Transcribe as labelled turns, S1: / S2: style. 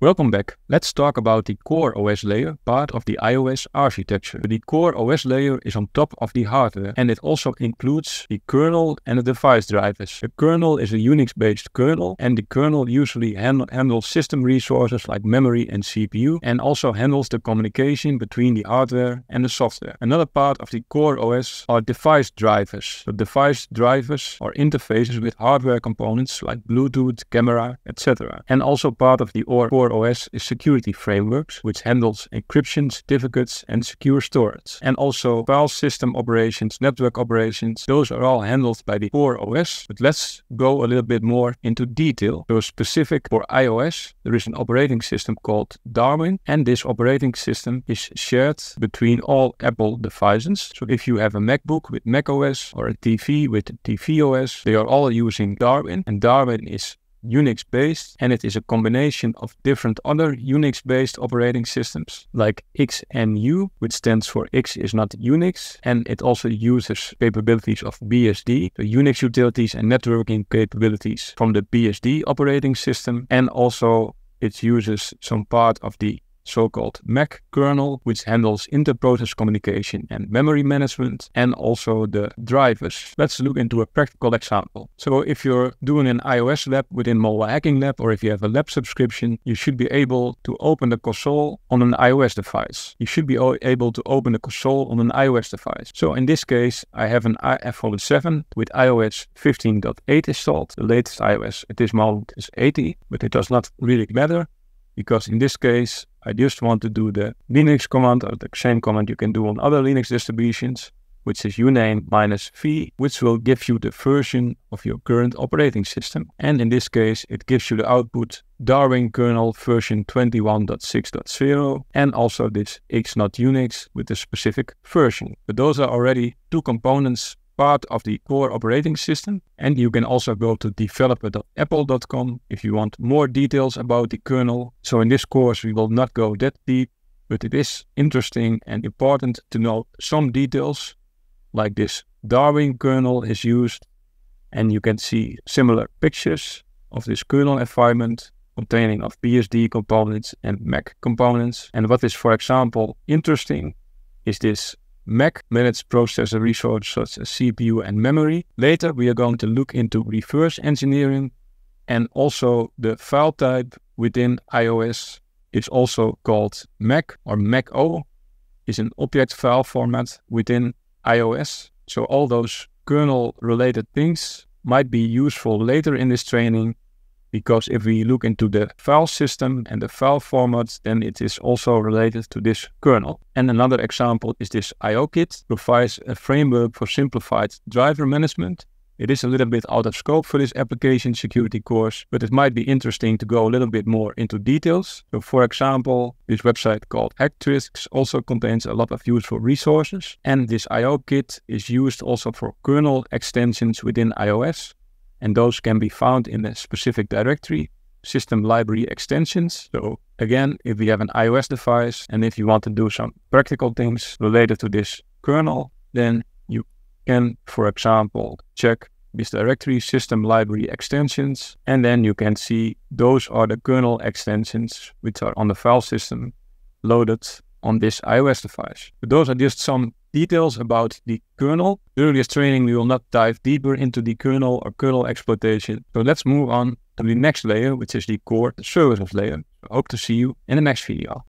S1: Welcome back. Let's talk about the Core OS layer, part of the iOS architecture. The Core OS layer is on top of the hardware and it also includes the kernel and the device drivers. The kernel is a Unix-based kernel and the kernel usually hand handles system resources like memory and CPU and also handles the communication between the hardware and the software. Another part of the Core OS are device drivers. The device drivers are interfaces with hardware components like Bluetooth, camera, etc. And also part of the Core OS is security frameworks, which handles encryption, certificates, and secure storage. And also file system operations, network operations, those are all handled by the Core OS. But let's go a little bit more into detail. So specific for iOS, there is an operating system called Darwin, and this operating system is shared between all Apple devices. So if you have a MacBook with macOS or a TV with tvOS, they are all using Darwin, and Darwin is Unix based and it is a combination of different other Unix based operating systems like XNU, which stands for X is not Unix, and it also uses capabilities of BSD, the Unix utilities and networking capabilities from the BSD operating system, and also it uses some part of the so-called Mach kernel, which handles inter-process communication and memory management, and also the drivers. Let's look into a practical example. So if you're doing an iOS lab within Mobile Hacking Lab, or if you have a lab subscription, you should be able to open the console on an iOS device. You should be able to open the console on an iOS device. So in this case, I have an iPhone 7 with iOS 15.8 installed. The latest iOS at this moment is 80, but it does not really matter because in this case, I just want to do the Linux command or the same command you can do on other Linux distributions, which is uname minus v, which will give you the version of your current operating system. And in this case, it gives you the output Darwin kernel version 21.6.0 and also this X not Unix with the specific version. But those are already two components part of the core operating system. And you can also go to developer.apple.com if you want more details about the kernel. So in this course, we will not go that deep, but it is interesting and important to know some details like this Darwin kernel is used. And you can see similar pictures of this kernel environment containing of BSD components and Mach components. And what is, for example, interesting is this Mach managed processor resources such as CPU and memory. Later, we are going to look into reverse engineering and also the file type within iOS is also called Mach or Mach-O is an object file format within iOS. So all those kernel related things might be useful later in this training because if we look into the file system and the file formats, then it is also related to this kernel. And another example is this IOKit provides a framework for simplified driver management. It is a little bit out of scope for this application security course, but it might be interesting to go a little bit more into details. So for example, this website called Hacktricks also contains a lot of useful resources. And this IOKit is used also for kernel extensions within iOS and those can be found in a specific directory, system library extensions. So again, if you have an iOS device and if you want to do some practical things related to this kernel, then you can, for example, check this directory system library extensions, and then you can see those are the kernel extensions which are on the file system loaded on this iOS device. But those are just some details about the kernel. During this training, we will not dive deeper into the kernel or kernel exploitation. So let's move on to the next layer, which is the core services layer. Hope to see you in the next video.